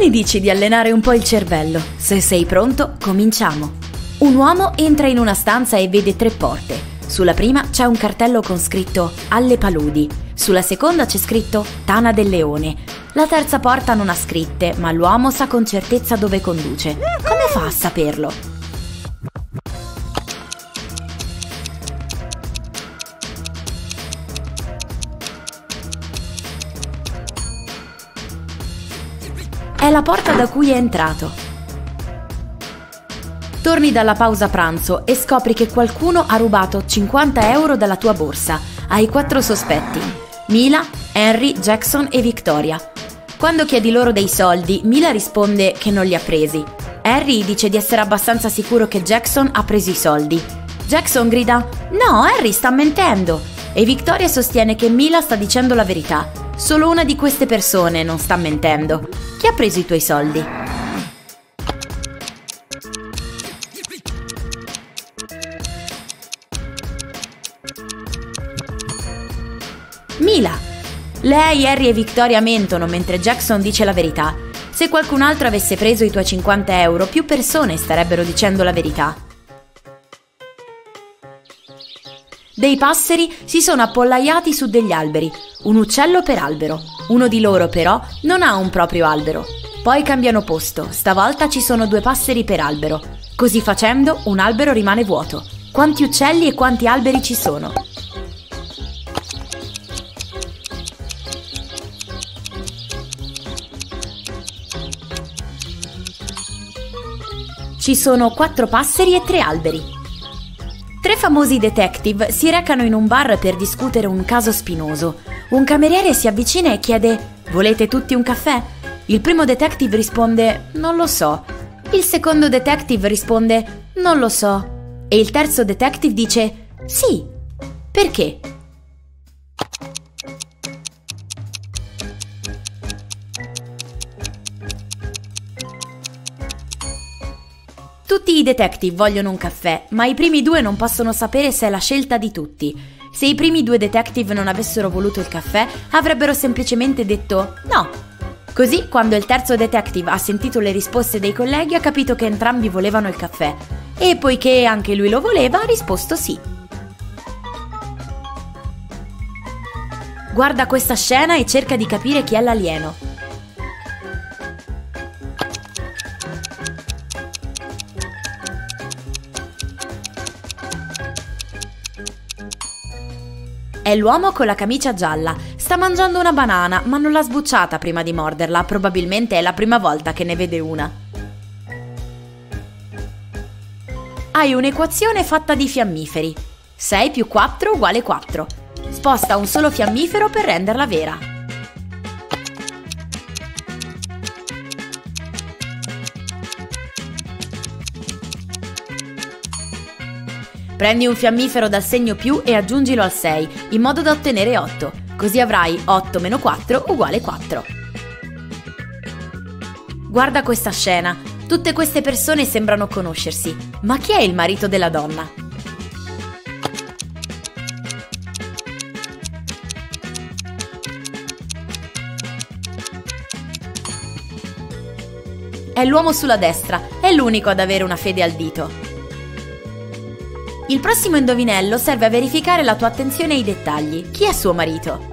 Ne dici di allenare un po' il cervello? Se sei pronto, cominciamo. Un uomo entra in una stanza e vede tre porte. Sulla prima c'è un cartello con scritto Alle paludi. Sulla seconda c'è scritto Tana del Leone. La terza porta non ha scritte, ma l'uomo sa con certezza dove conduce. Come fa a saperlo? È la porta da cui è entrato. Torni dalla pausa pranzo e scopri che qualcuno ha rubato 50 euro dalla tua borsa. Hai quattro sospetti. Mila, Henry, Jackson e Victoria. Quando chiedi loro dei soldi, Mila risponde che non li ha presi. Harry dice di essere abbastanza sicuro che Jackson ha preso i soldi. Jackson grida: No, Harry sta mentendo! E Victoria sostiene che Mila sta dicendo la verità. Solo una di queste persone non sta mentendo. Chi ha preso i tuoi soldi? Mila! Lei, Harry e Victoria mentono mentre Jackson dice la verità. Se qualcun altro avesse preso i tuoi 50 euro, più persone starebbero dicendo la verità. Dei passeri si sono appollaiati su degli alberi, un uccello per albero. Uno di loro però non ha un proprio albero. Poi cambiano posto, stavolta ci sono due passeri per albero. Così facendo un albero rimane vuoto. Quanti uccelli e quanti alberi ci sono? Ci sono quattro passeri e tre alberi. Tre famosi detective si recano in un bar per discutere un caso spinoso. Un cameriere si avvicina e chiede: Volete tutti un caffè? Il primo detective risponde: Non lo so. Il secondo detective risponde: Non lo so. E il terzo detective dice: Sì. Perché? Tutti i detective vogliono un caffè, ma i primi due non possono sapere se è la scelta di tutti. Se i primi due detective non avessero voluto il caffè, avrebbero semplicemente detto no. Così, quando il terzo detective ha sentito le risposte dei colleghi, ha capito che entrambi volevano il caffè. E poiché anche lui lo voleva, ha risposto sì. Guarda questa scena e cerca di capire chi è l'alieno. È l'uomo con la camicia gialla. Sta mangiando una banana, ma non l'ha sbucciata prima di morderla. Probabilmente è la prima volta che ne vede una. Hai un'equazione fatta di fiammiferi. 6 più 4 uguale 4. Sposta un solo fiammifero per renderla vera. Prendi un fiammifero dal segno più e aggiungilo al 6, in modo da ottenere 8. Così avrai 8 meno 4 uguale 4. Guarda questa scena. Tutte queste persone sembrano conoscersi. Ma chi è il marito della donna? È l'uomo sulla destra, è l'unico ad avere una fede al dito. Il prossimo indovinello serve a verificare la tua attenzione ai dettagli. Chi è suo marito?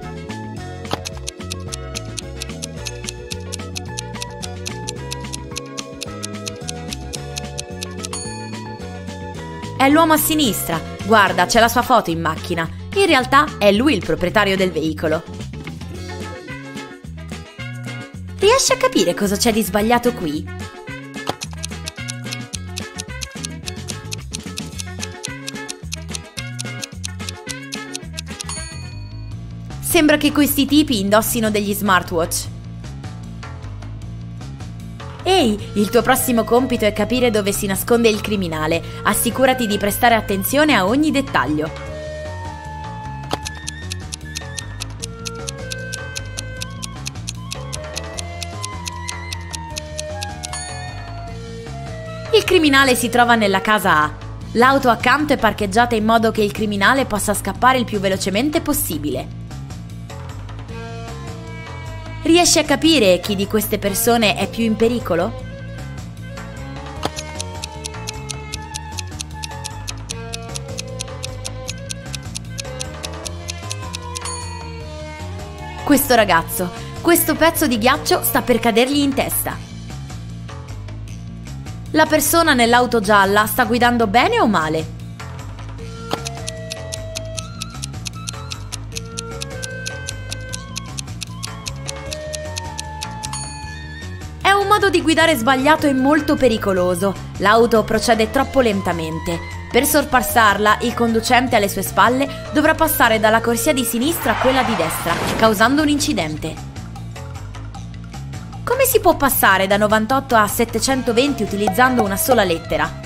È l'uomo a sinistra. Guarda, c'è la sua foto in macchina. In realtà è lui il proprietario del veicolo. Riesci a capire cosa c'è di sbagliato qui? Sembra che questi tipi indossino degli smartwatch. Ehi, il tuo prossimo compito è capire dove si nasconde il criminale. Assicurati di prestare attenzione a ogni dettaglio. Il criminale si trova nella casa A. L'auto accanto è parcheggiata in modo che il criminale possa scappare il più velocemente possibile. Riesci a capire chi di queste persone è più in pericolo? Questo ragazzo, questo pezzo di ghiaccio sta per cadergli in testa. La persona nell'auto gialla sta guidando bene o male? Di guidare sbagliato e molto pericoloso. L'auto procede troppo lentamente. Per sorpassarla, il conducente alle sue spalle dovrà passare dalla corsia di sinistra a quella di destra, causando un incidente. Come si può passare da 98 a 720 utilizzando una sola lettera?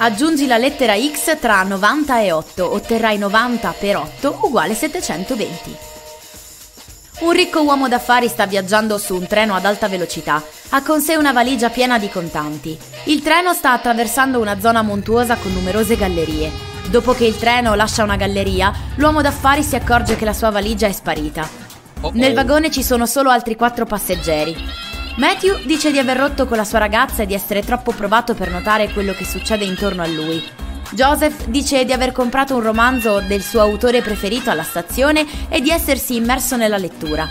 Aggiungi la lettera X tra 90 e 8, otterrai 90 per 8 uguale 720. Un ricco uomo d'affari sta viaggiando su un treno ad alta velocità. Ha con sé una valigia piena di contanti. Il treno sta attraversando una zona montuosa con numerose gallerie. Dopo che il treno lascia una galleria, l'uomo d'affari si accorge che la sua valigia è sparita. Nel vagone ci sono solo altri quattro passeggeri. Matthew dice di aver rotto con la sua ragazza e di essere troppo provato per notare quello che succede intorno a lui. Joseph dice di aver comprato un romanzo del suo autore preferito alla stazione e di essersi immerso nella lettura.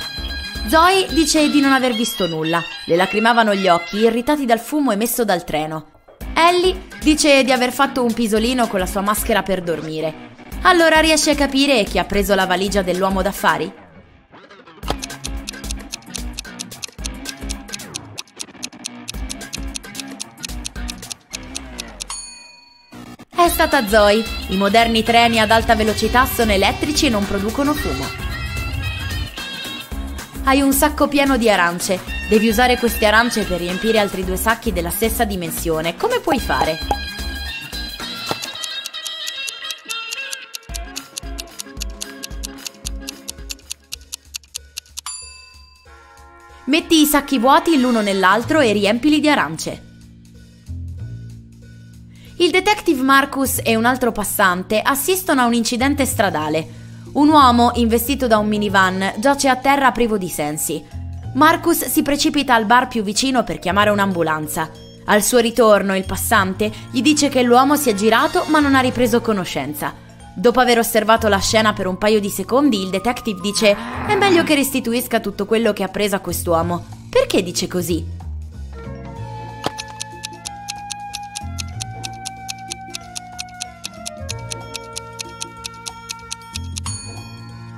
Zoe dice di non aver visto nulla, le lacrimavano gli occhi irritati dal fumo emesso dal treno. Ellie dice di aver fatto un pisolino con la sua maschera per dormire. Allora riesce a capire chi ha preso la valigia dell'uomo d'affari? È stata Zoe. I moderni treni ad alta velocità sono elettrici e non producono fumo. Hai un sacco pieno di arance. Devi usare queste arance per riempire altri due sacchi della stessa dimensione. Come puoi fare? Metti i sacchi vuoti l'uno nell'altro e riempili di arance. Il detective Marcus e un altro passante assistono a un incidente stradale. Un uomo, investito da un minivan, giace a terra privo di sensi. Marcus si precipita al bar più vicino per chiamare un'ambulanza. Al suo ritorno, il passante gli dice che l'uomo si è girato ma non ha ripreso conoscenza. Dopo aver osservato la scena per un paio di secondi, il detective dice: È meglio che restituisca tutto quello che ha preso a quest'uomo. Perché dice così?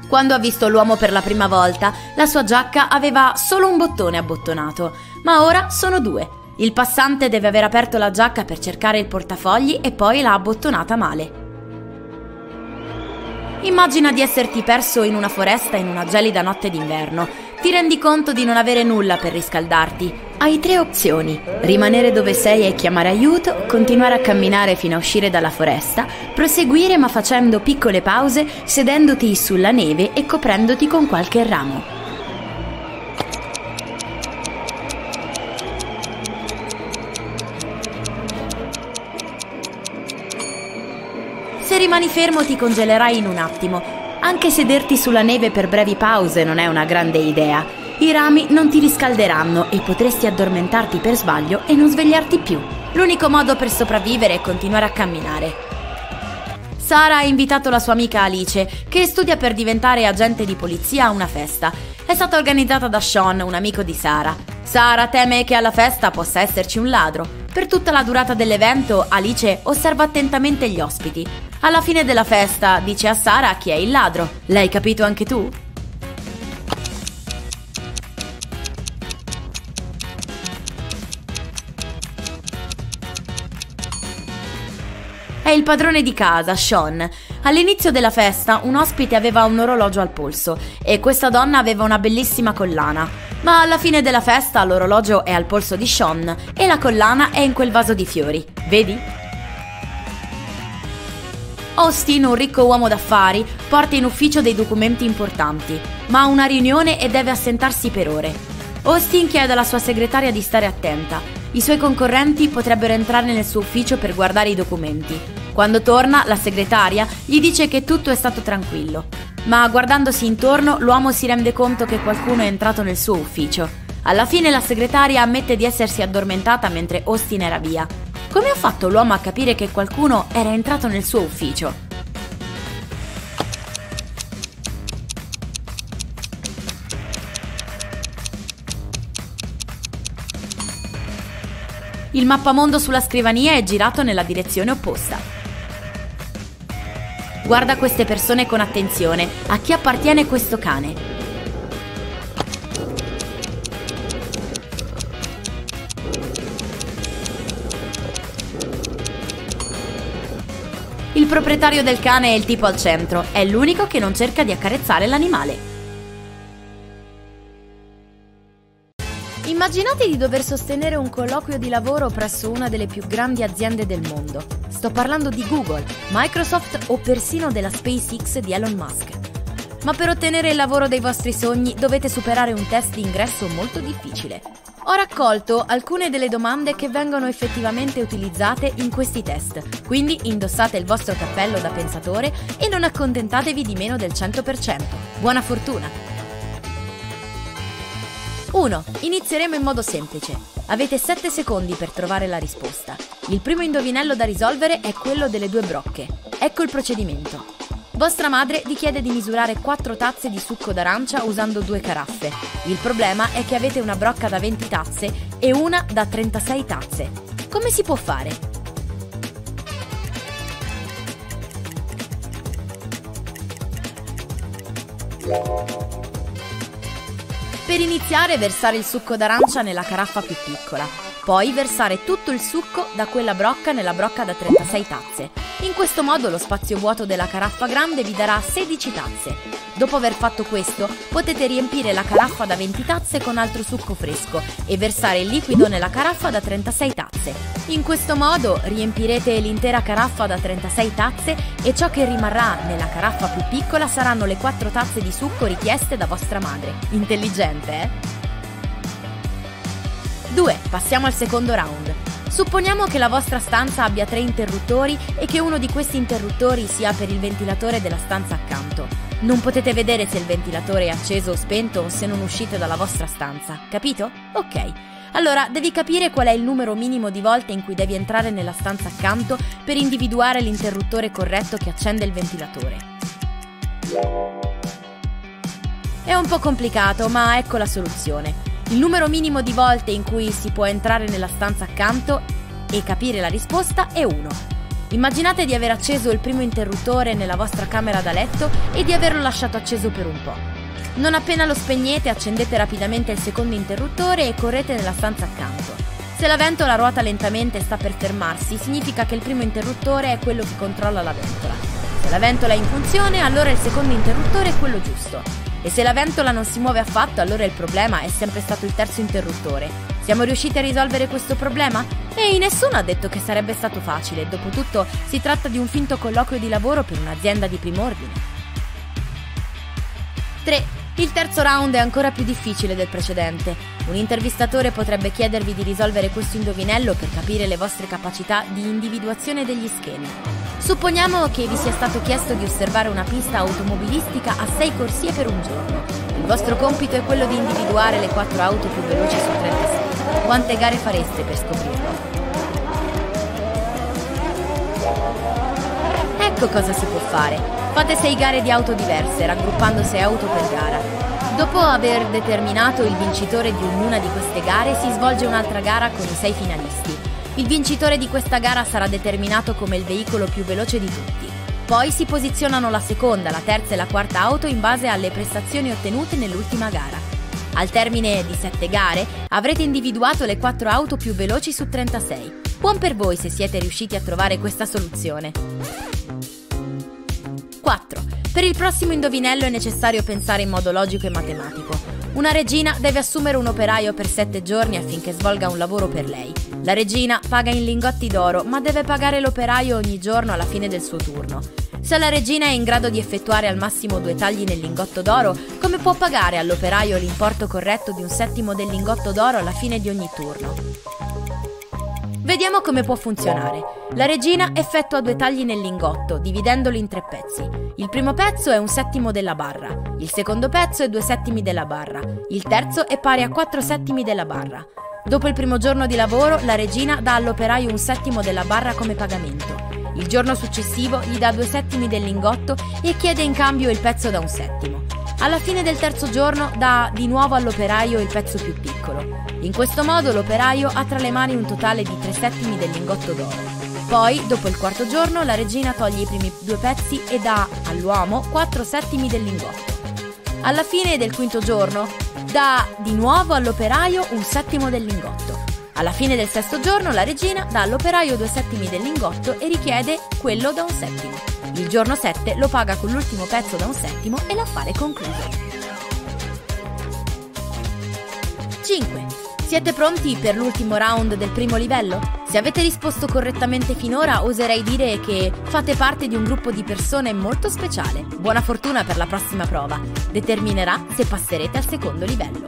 Quando ha visto l'uomo per la prima volta, la sua giacca aveva solo un bottone abbottonato, ma ora sono due. Il passante deve aver aperto la giacca per cercare il portafogli e poi l'ha abbottonata male. Immagina di esserti perso in una foresta in una gelida notte d'inverno. Ti rendi conto di non avere nulla per riscaldarti. Hai tre opzioni. Rimanere dove sei e chiamare aiuto, continuare a camminare fino a uscire dalla foresta, proseguire ma facendo piccole pause, sedendoti sulla neve e coprendoti con qualche ramo. Se rimani fermo ti congelerai in un attimo anche sederti sulla neve per brevi pause non è una grande idea. I rami non ti riscalderanno e potresti addormentarti per sbaglio e non svegliarti più. L'unico modo per sopravvivere è continuare a camminare. Sara ha invitato la sua amica Alice, che studia per diventare agente di polizia, a una festa. È stata organizzata da Sean, un amico di Sara. Sara teme che alla festa possa esserci un ladro. Per tutta la durata dell'evento, Alice osserva attentamente gli ospiti. Alla fine della festa dice a Sara chi è il ladro. L'hai capito anche tu? È il padrone di casa, Sean. All'inizio della festa un ospite aveva un orologio al polso e questa donna aveva una bellissima collana. Ma alla fine della festa l'orologio è al polso di Sean e la collana è in quel vaso di fiori. Vedi? Austin, un ricco uomo d'affari, porta in ufficio dei documenti importanti, ma ha una riunione e deve assentarsi per ore. Austin chiede alla sua segretaria di stare attenta. I suoi concorrenti potrebbero entrare nel suo ufficio per guardare i documenti. Quando torna, la segretaria gli dice che tutto è stato tranquillo. Ma guardandosi intorno, l'uomo si rende conto che qualcuno è entrato nel suo ufficio. Alla fine la segretaria ammette di essersi addormentata mentre Austin era via. Come ha fatto l'uomo a capire che qualcuno era entrato nel suo ufficio? Il mappamondo sulla scrivania è girato nella direzione opposta. Guarda queste persone con attenzione. A chi appartiene questo cane? Proprietario del cane è il tipo al centro, è l'unico che non cerca di accarezzare l'animale. Immaginate di dover sostenere un colloquio di lavoro presso una delle più grandi aziende del mondo. Sto parlando di Google, Microsoft o persino della SpaceX di Elon Musk. Ma per ottenere il lavoro dei vostri sogni dovete superare un test di ingresso molto difficile. Ho raccolto alcune delle domande che vengono effettivamente utilizzate in questi test, quindi indossate il vostro cappello da pensatore e non accontentatevi di meno del 100%. Buona fortuna! 1. Inizieremo in modo semplice. Avete 7 secondi per trovare la risposta. Il primo indovinello da risolvere è quello delle due brocche. Ecco il procedimento. Vostra madre vi chiede di misurare 4 tazze di succo d'arancia usando due caraffe. Il problema è che avete una brocca da 20 tazze e una da 36 tazze. Come si può fare? Per iniziare versare il succo d'arancia nella caraffa più piccola, poi versare tutto il succo da quella brocca nella brocca da 36 tazze. In questo modo lo spazio vuoto della caraffa grande vi darà 16 tazze. Dopo aver fatto questo, potete riempire la caraffa da 20 tazze con altro succo fresco e versare il liquido nella caraffa da 36 tazze. In questo modo riempirete l'intera caraffa da 36 tazze e ciò che rimarrà nella caraffa più piccola saranno le 4 tazze di succo richieste da vostra madre. Intelligente, eh? 2. Passiamo al secondo round. Supponiamo che la vostra stanza abbia tre interruttori e che uno di questi interruttori sia per il ventilatore della stanza accanto. Non potete vedere se il ventilatore è acceso o spento o se non uscite dalla vostra stanza, capito? Ok. Allora devi capire qual è il numero minimo di volte in cui devi entrare nella stanza accanto per individuare l'interruttore corretto che accende il ventilatore. È un po' complicato, ma ecco la soluzione. Il numero minimo di volte in cui si può entrare nella stanza accanto e capire la risposta è 1. Immaginate di aver acceso il primo interruttore nella vostra camera da letto e di averlo lasciato acceso per un po'. Non appena lo spegnete, accendete rapidamente il secondo interruttore e correte nella stanza accanto. Se la ventola ruota lentamente e sta per fermarsi, significa che il primo interruttore è quello che controlla la ventola. Se la ventola è in funzione, allora il secondo interruttore è quello giusto. E se la ventola non si muove affatto, allora il problema è sempre stato il terzo interruttore. Siamo riusciti a risolvere questo problema? Ehi, nessuno ha detto che sarebbe stato facile. Dopotutto, si tratta di un finto colloquio di lavoro per un'azienda di prim'ordine. 3. Il terzo round è ancora più difficile del precedente. Un intervistatore potrebbe chiedervi di risolvere questo indovinello per capire le vostre capacità di individuazione degli schemi. Supponiamo che vi sia stato chiesto di osservare una pista automobilistica a 6 corsie per un giorno. Il vostro compito è quello di individuare le 4 auto più veloci su 36. Quante gare fareste per scoprirlo? Ecco cosa si può fare. Fate 6 gare di auto diverse, raggruppando 6 auto per gara. Dopo aver determinato il vincitore di ognuna di queste gare, si svolge un'altra gara con i 6 finalisti. Il vincitore di questa gara sarà determinato come il veicolo più veloce di tutti. Poi si posizionano la seconda, la terza e la quarta auto in base alle prestazioni ottenute nell'ultima gara. Al termine di 7 gare avrete individuato le 4 auto più veloci su 36. Buon per voi se siete riusciti a trovare questa soluzione. 4. Per il prossimo indovinello è necessario pensare in modo logico e matematico. Una regina deve assumere un operaio per 7 giorni affinché svolga un lavoro per lei. La regina paga in lingotti d'oro, ma deve pagare l'operaio ogni giorno alla fine del suo turno. Se la regina è in grado di effettuare al massimo due tagli nel lingotto d'oro, come può pagare all'operaio l'importo corretto di un settimo del lingotto d'oro alla fine di ogni turno? Vediamo come può funzionare. La regina effettua due tagli nel lingotto, dividendolo in tre pezzi. Il primo pezzo è un settimo della barra, il secondo pezzo è due settimi della barra, il terzo è pari a quattro settimi della barra. Dopo il primo giorno di lavoro, la regina dà all'operaio un settimo della barra come pagamento. Il giorno successivo gli dà due settimi del lingotto e chiede in cambio il pezzo da un settimo. Alla fine del terzo giorno dà di nuovo all'operaio il pezzo più piccolo. In questo modo l'operaio ha tra le mani un totale di tre settimi del lingotto d'oro. Poi, dopo il quarto giorno, la regina toglie i primi due pezzi e dà all'uomo quattro settimi del lingotto. Alla fine del quinto giorno dà di nuovo all'operaio un settimo del lingotto. Alla fine del sesto giorno la regina dà all'operaio due settimi del lingotto e richiede quello da un settimo. Il giorno 7 lo paga con l'ultimo pezzo da un settimo e l'affare è concluso. 5. Siete pronti per l'ultimo round del primo livello? Se avete risposto correttamente finora, oserei dire che fate parte di un gruppo di persone molto speciale. Buona fortuna per la prossima prova. Determinerà se passerete al secondo livello.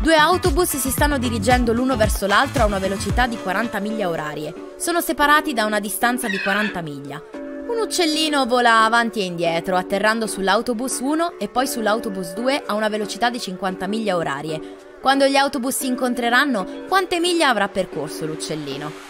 Due autobus si stanno dirigendo l'uno verso l'altro a una velocità di 40 miglia orarie. Sono separati da una distanza di 40 miglia. Un uccellino vola avanti e indietro, atterrando sull'autobus 1 e poi sull'autobus 2 a una velocità di 50 miglia orarie. Quando gli autobus si incontreranno, quante miglia avrà percorso l'uccellino?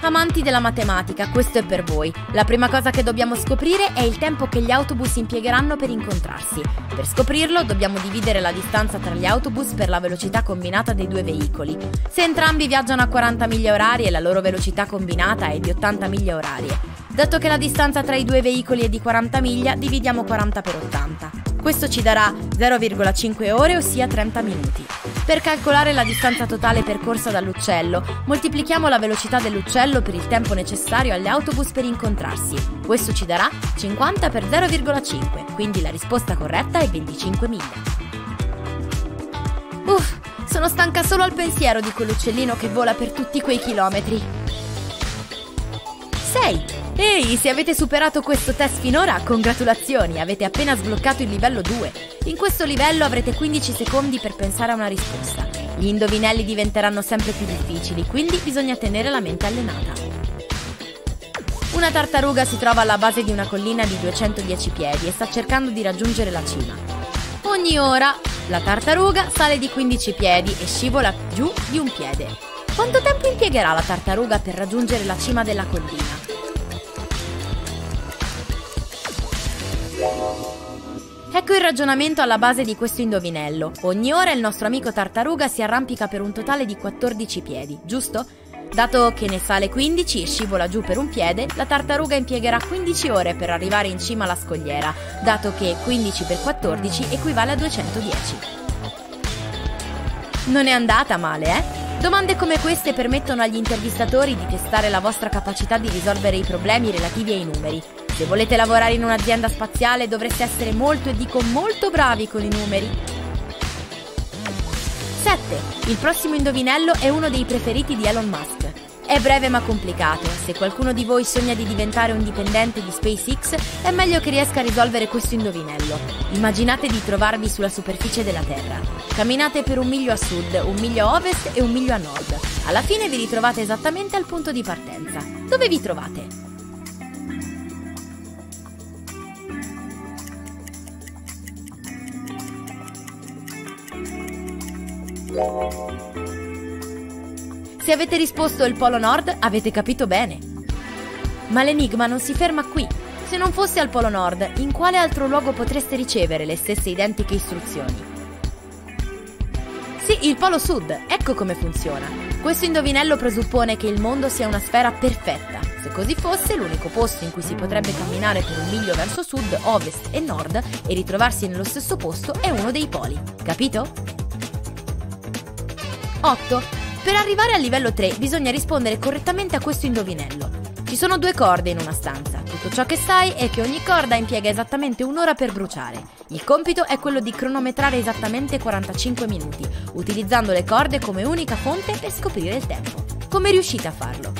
Amanti della matematica, questo è per voi. La prima cosa che dobbiamo scoprire è il tempo che gli autobus impiegheranno per incontrarsi. Per scoprirlo dobbiamo dividere la distanza tra gli autobus per la velocità combinata dei due veicoli. Se entrambi viaggiano a 40 miglia orarie, la loro velocità combinata è di 80 miglia orarie. Dato che la distanza tra i due veicoli è di 40 miglia, dividiamo 40 per 80. Questo ci darà 0,5 ore, ossia 30 minuti. Per calcolare la distanza totale percorsa dall'uccello, moltiplichiamo la velocità dell'uccello per il tempo necessario agli autobus per incontrarsi. Questo ci darà 50 per 0,5, quindi la risposta corretta è 25 miglia. Uff, sono stanca solo al pensiero di quell'uccellino che vola per tutti quei chilometri. 6. Ehi, se avete superato questo test finora, congratulazioni, avete appena sbloccato il livello 2. In questo livello avrete 15 secondi per pensare a una risposta. Gli indovinelli diventeranno sempre più difficili, quindi bisogna tenere la mente allenata. Una tartaruga si trova alla base di una collina di 210 piedi e sta cercando di raggiungere la cima. Ogni ora la tartaruga sale di 15 piedi e scivola giù di un piede. Quanto tempo impiegherà la tartaruga per raggiungere la cima della collina? Ecco il ragionamento alla base di questo indovinello. Ogni ora il nostro amico tartaruga si arrampica per un totale di 14 piedi, giusto? Dato che ne sale 15 e scivola giù per un piede, la tartaruga impiegherà 15 ore per arrivare in cima alla scogliera, dato che 15 per 14 equivale a 210. Non è andata male, eh? Domande come queste permettono agli intervistatori di testare la vostra capacità di risolvere i problemi relativi ai numeri. Se volete lavorare in un'azienda spaziale dovreste essere molto e dico molto bravi con i numeri. 7. Il prossimo indovinello è uno dei preferiti di Elon Musk. È breve ma complicato. Se qualcuno di voi sogna di diventare un dipendente di SpaceX, è meglio che riesca a risolvere questo indovinello. Immaginate di trovarvi sulla superficie della Terra. Camminate per un miglio a sud, un miglio a ovest e un miglio a nord. Alla fine vi ritrovate esattamente al punto di partenza. Dove vi trovate? Se avete risposto il Polo Nord, avete capito bene. Ma l'enigma non si ferma qui. Se non fosse al Polo Nord, in quale altro luogo potreste ricevere le stesse identiche istruzioni? Sì, il Polo Sud, ecco come funziona. Questo indovinello presuppone che il mondo sia una sfera perfetta. Se così fosse, l'unico posto in cui si potrebbe camminare per un miglio verso sud, ovest e nord e ritrovarsi nello stesso posto è uno dei poli. Capito? 8. Per arrivare al livello 3 bisogna rispondere correttamente a questo indovinello. Ci sono due corde in una stanza. Tutto ciò che sai è che ogni corda impiega esattamente un'ora per bruciare. Il compito è quello di cronometrare esattamente 45 minuti, utilizzando le corde come unica fonte per scoprire il tempo. Come riuscite a farlo?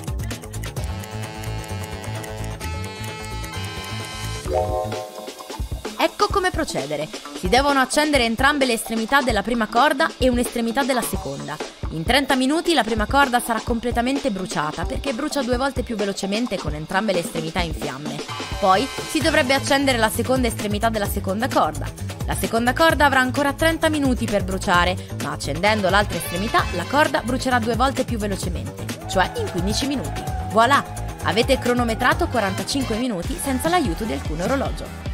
Ecco come procedere. Si devono accendere entrambe le estremità della prima corda e un'estremità della seconda. In 30 minuti la prima corda sarà completamente bruciata perché brucia due volte più velocemente con entrambe le estremità in fiamme. Poi si dovrebbe accendere la seconda estremità della seconda corda. La seconda corda avrà ancora 30 minuti per bruciare, ma accendendo l'altra estremità la corda brucerà due volte più velocemente, cioè in 15 minuti. Voilà! Avete cronometrato 45 minuti senza l'aiuto di alcun orologio.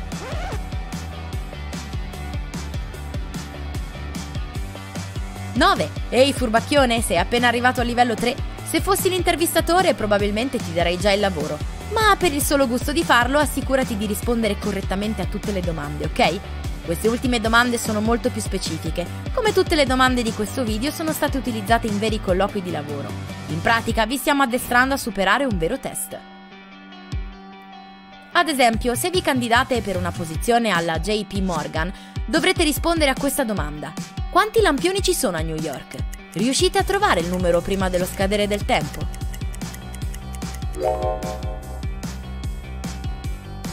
9. Ehi furbacchione, sei appena arrivato al livello 3. Se fossi l'intervistatore probabilmente ti darei già il lavoro. Ma per il solo gusto di farlo assicurati di rispondere correttamente a tutte le domande, ok? Queste ultime domande sono molto più specifiche. Come tutte le domande di questo video sono state utilizzate in veri colloqui di lavoro. In pratica vi stiamo addestrando a superare un vero test. Ad esempio, se vi candidate per una posizione alla JP Morgan, dovrete rispondere a questa domanda. Quanti lampioni ci sono a New York? Riuscite a trovare il numero prima dello scadere del tempo?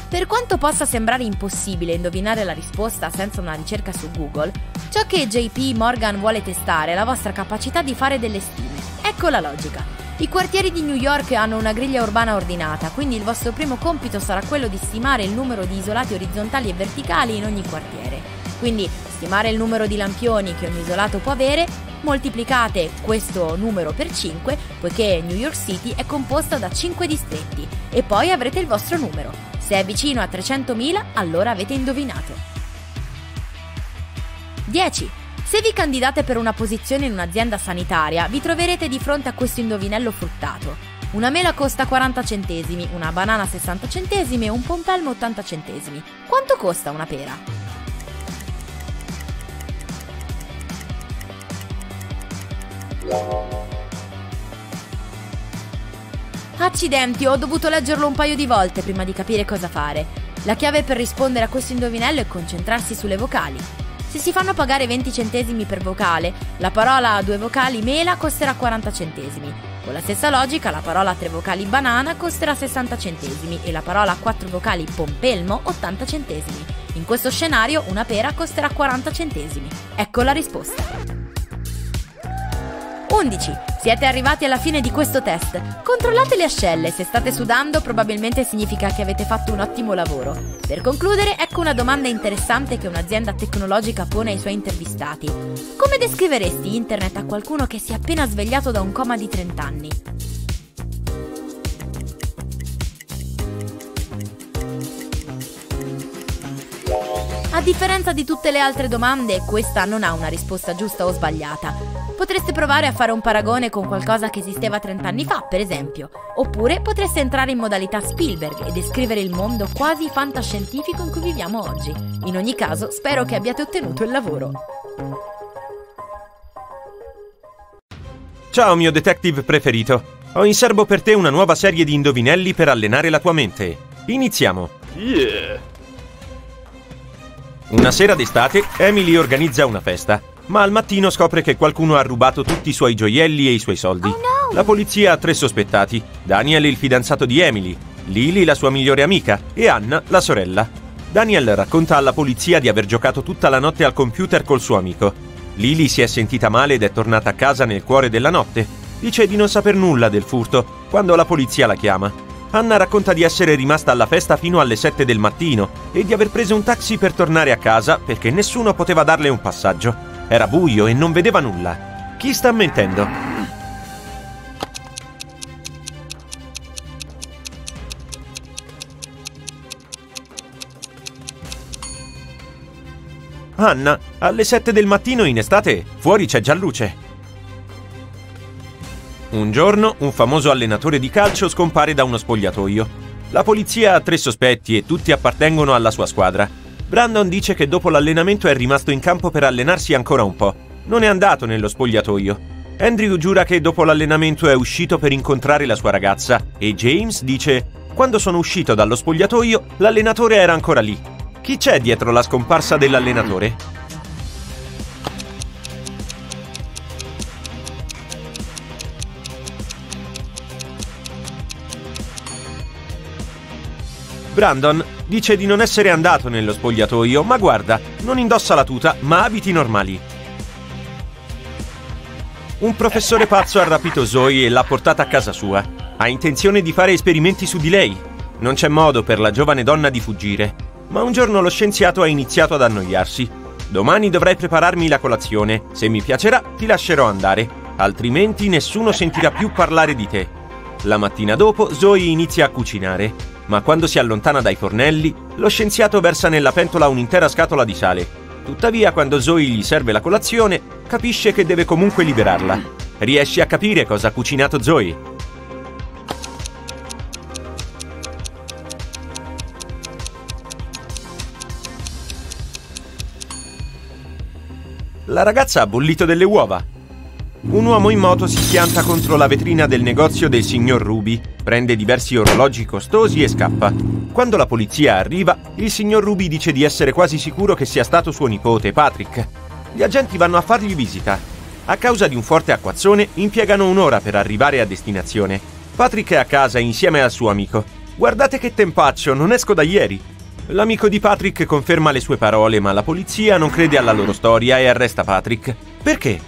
Per quanto possa sembrare impossibile indovinare la risposta senza una ricerca su Google, ciò che JP Morgan vuole testare è la vostra capacità di fare delle stime. Ecco la logica. I quartieri di New York hanno una griglia urbana ordinata, quindi il vostro primo compito sarà quello di stimare il numero di isolati orizzontali e verticali in ogni quartiere. Quindi stimare il numero di lampioni che ogni isolato può avere, moltiplicate questo numero per 5, poiché New York City è composta da 5 distretti, e poi avrete il vostro numero. Se è vicino a 300.000, allora avete indovinato. 10. Se vi candidate per una posizione in un'azienda sanitaria, vi troverete di fronte a questo indovinello fruttato. Una mela costa 40 centesimi, una banana 60 centesimi e un pompelmo 80 centesimi. Quanto costa una pera? Accidenti, ho dovuto leggerlo un paio di volte prima di capire cosa fare. La chiave per rispondere a questo indovinello è concentrarsi sulle vocali. Se si fanno pagare 20 centesimi per vocale, la parola a due vocali mela costerà 40 centesimi. Con la stessa logica, la parola a tre vocali banana costerà 60 centesimi e la parola a quattro vocali pompelmo 80 centesimi. In questo scenario una pera costerà 40 centesimi. Ecco la risposta. 11. Siete arrivati alla fine di questo test. Controllate le ascelle, se state sudando probabilmente significa che avete fatto un ottimo lavoro. Per concludere, ecco una domanda interessante che un'azienda tecnologica pone ai suoi intervistati. Come descriveresti internet a qualcuno che si è appena svegliato da un coma di 30 anni? A differenza di tutte le altre domande, questa non ha una risposta giusta o sbagliata. Potreste provare a fare un paragone con qualcosa che esisteva 30 anni fa, per esempio. Oppure potreste entrare in modalità Spielberg e descrivere il mondo quasi fantascientifico in cui viviamo oggi. In ogni caso, spero che abbiate ottenuto il lavoro. Ciao mio detective preferito. Ho in serbo per te una nuova serie di indovinelli per allenare la tua mente. Iniziamo. Yeah. Una sera d'estate, Emily organizza una festa ma al mattino scopre che qualcuno ha rubato tutti i suoi gioielli e i suoi soldi. Oh no! La polizia ha tre sospettati: Daniel, il fidanzato di Emily, Lily, la sua migliore amica, e Anna, la sorella. Daniel racconta alla polizia di aver giocato tutta la notte al computer col suo amico. Lily si è sentita male ed è tornata a casa nel cuore della notte. Dice di non saper nulla del furto quando la polizia la chiama. Anna racconta di essere rimasta alla festa fino alle 7 del mattino e di aver preso un taxi per tornare a casa perché nessuno poteva darle un passaggio. Era buio e non vedeva nulla. Chi sta mentendo? Anna, alle 7 del mattino in estate, fuori c'è già luce. Un giorno, un famoso allenatore di calcio scompare da uno spogliatoio. La polizia ha tre sospetti e tutti appartengono alla sua squadra. Brandon dice che dopo l'allenamento è rimasto in campo per allenarsi ancora un po'. Non è andato nello spogliatoio. Andrew giura che dopo l'allenamento è uscito per incontrare la sua ragazza e James dice quando sono uscito dallo spogliatoio l'allenatore era ancora lì. Chi c'è dietro la scomparsa dell'allenatore? Brandon Dice di non essere andato nello spogliatoio, ma guarda, non indossa la tuta, ma abiti normali. Un professore pazzo ha rapito Zoe e l'ha portata a casa sua. Ha intenzione di fare esperimenti su di lei. Non c'è modo per la giovane donna di fuggire. Ma un giorno lo scienziato ha iniziato ad annoiarsi. Domani dovrai prepararmi la colazione. Se mi piacerà, ti lascerò andare. Altrimenti nessuno sentirà più parlare di te. La mattina dopo Zoe inizia a cucinare, ma quando si allontana dai fornelli, lo scienziato versa nella pentola un'intera scatola di sale. Tuttavia, quando Zoe gli serve la colazione, capisce che deve comunque liberarla. Riesci a capire cosa ha cucinato Zoe? La ragazza ha bollito delle uova un uomo in moto si schianta contro la vetrina del negozio del signor Ruby, prende diversi orologi costosi e scappa. Quando la polizia arriva, il signor Ruby dice di essere quasi sicuro che sia stato suo nipote, Patrick. Gli agenti vanno a fargli visita. A causa di un forte acquazzone, impiegano un'ora per arrivare a destinazione. Patrick è a casa insieme al suo amico. Guardate che tempaccio, non esco da ieri. L'amico di Patrick conferma le sue parole, ma la polizia non crede alla loro storia e arresta Patrick. Perché?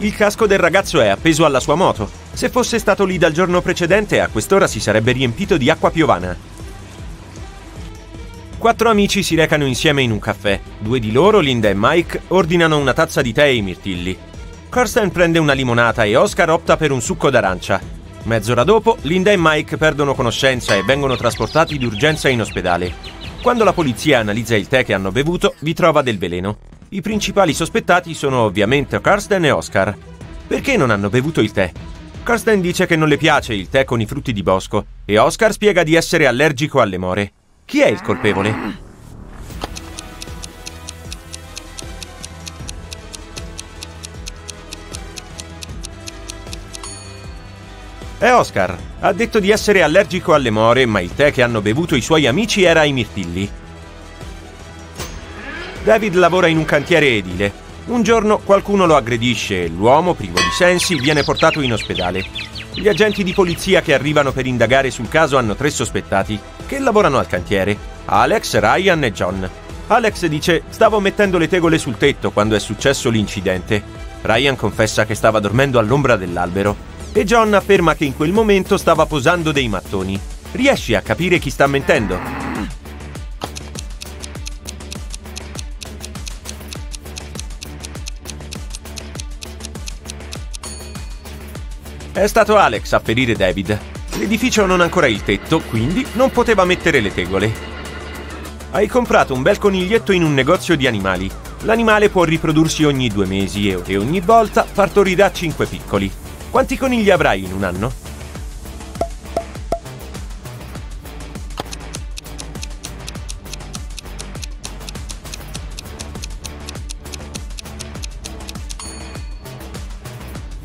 Il casco del ragazzo è appeso alla sua moto. Se fosse stato lì dal giorno precedente, a quest'ora si sarebbe riempito di acqua piovana. Quattro amici si recano insieme in un caffè. Due di loro, Linda e Mike, ordinano una tazza di tè e i mirtilli. Corsten prende una limonata e Oscar opta per un succo d'arancia. Mezz'ora dopo, Linda e Mike perdono conoscenza e vengono trasportati d'urgenza in ospedale. Quando la polizia analizza il tè che hanno bevuto, vi trova del veleno. I principali sospettati sono ovviamente Karsten e Oscar. Perché non hanno bevuto il tè? Karsten dice che non le piace il tè con i frutti di bosco e Oscar spiega di essere allergico alle more. Chi è il colpevole? È Oscar. Ha detto di essere allergico alle more, ma il tè che hanno bevuto i suoi amici era ai mirtilli. David lavora in un cantiere edile. Un giorno qualcuno lo aggredisce e l'uomo, privo di sensi, viene portato in ospedale. Gli agenti di polizia che arrivano per indagare sul caso hanno tre sospettati, che lavorano al cantiere, Alex, Ryan e John. Alex dice stavo mettendo le tegole sul tetto quando è successo l'incidente. Ryan confessa che stava dormendo all'ombra dell'albero e John afferma che in quel momento stava posando dei mattoni. Riesci a capire chi sta mentendo? È stato Alex a ferire David. L'edificio non ha ancora il tetto, quindi non poteva mettere le tegole. Hai comprato un bel coniglietto in un negozio di animali. L'animale può riprodursi ogni due mesi e ogni volta partorirà cinque piccoli. Quanti conigli avrai in un anno?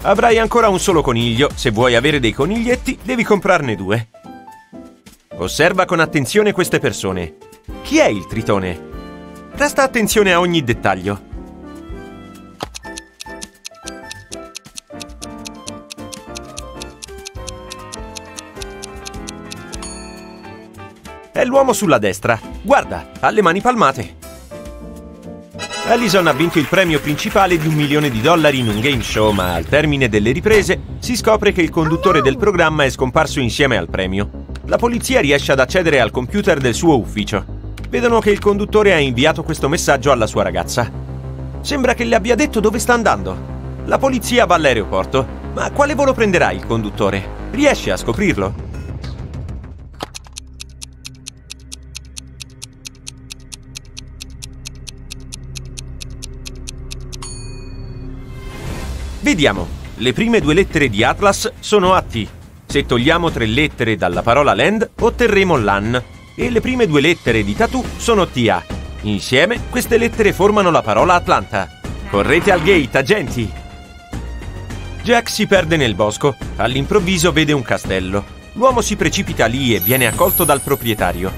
Avrai ancora un solo coniglio. Se vuoi avere dei coniglietti, devi comprarne due. Osserva con attenzione queste persone. Chi è il tritone? Presta attenzione a ogni dettaglio. È l'uomo sulla destra. Guarda, ha le mani palmate. Allison ha vinto il premio principale di un milione di dollari in un game show, ma al termine delle riprese si scopre che il conduttore del programma è scomparso insieme al premio. La polizia riesce ad accedere al computer del suo ufficio. Vedono che il conduttore ha inviato questo messaggio alla sua ragazza. Sembra che le abbia detto dove sta andando. La polizia va all'aeroporto, ma quale volo prenderà il conduttore? Riesce a scoprirlo? Vediamo. Le prime due lettere di Atlas sono AT. Se togliamo tre lettere dalla parola land, otterremo LAN. E le prime due lettere di Tattoo sono TA. Insieme, queste lettere formano la parola Atlanta. Correte al gate, agenti! Jack si perde nel bosco. All'improvviso vede un castello. L'uomo si precipita lì e viene accolto dal proprietario.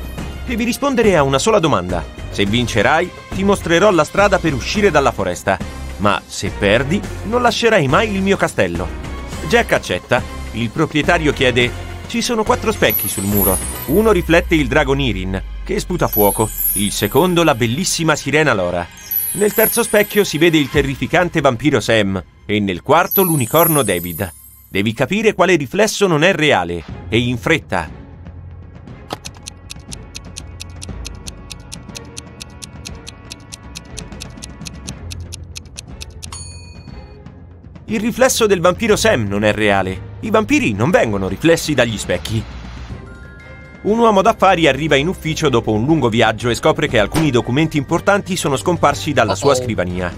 Devi rispondere a una sola domanda. Se vincerai, ti mostrerò la strada per uscire dalla foresta. Ma se perdi non lascerai mai il mio castello. Jack accetta. Il proprietario chiede: Ci sono quattro specchi sul muro. Uno riflette il drago Nirin, che sputa fuoco, il secondo la bellissima sirena Lora. Nel terzo specchio si vede il terrificante vampiro Sam e nel quarto l'unicorno David. Devi capire quale riflesso non è reale e in fretta. Il riflesso del vampiro Sam non è reale. I vampiri non vengono riflessi dagli specchi. Un uomo d'affari arriva in ufficio dopo un lungo viaggio e scopre che alcuni documenti importanti sono scomparsi dalla sua scrivania.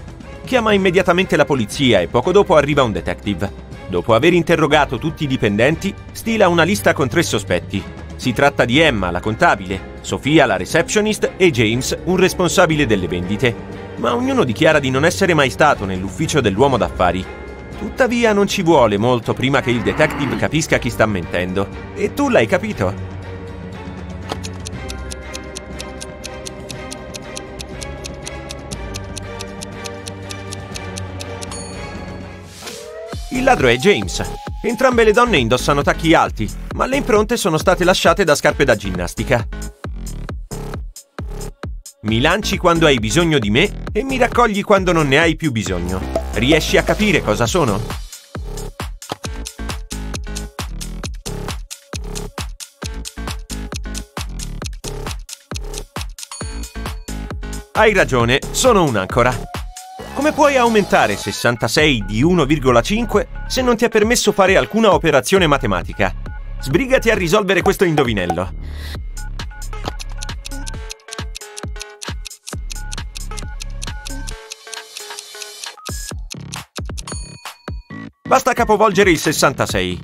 Chiama immediatamente la polizia e poco dopo arriva un detective. Dopo aver interrogato tutti i dipendenti, stila una lista con tre sospetti. Si tratta di Emma, la contabile, Sofia, la receptionist e James, un responsabile delle vendite. Ma ognuno dichiara di non essere mai stato nell'ufficio dell'uomo d'affari. Tuttavia non ci vuole molto prima che il detective capisca chi sta mentendo. E tu l'hai capito? Il ladro è James. Entrambe le donne indossano tacchi alti, ma le impronte sono state lasciate da scarpe da ginnastica. Mi lanci quando hai bisogno di me e mi raccogli quando non ne hai più bisogno. Riesci a capire cosa sono? Hai ragione, sono un'ancora. Come puoi aumentare 66 di 1,5 se non ti è permesso fare alcuna operazione matematica? Sbrigati a risolvere questo indovinello. Basta capovolgere il 66.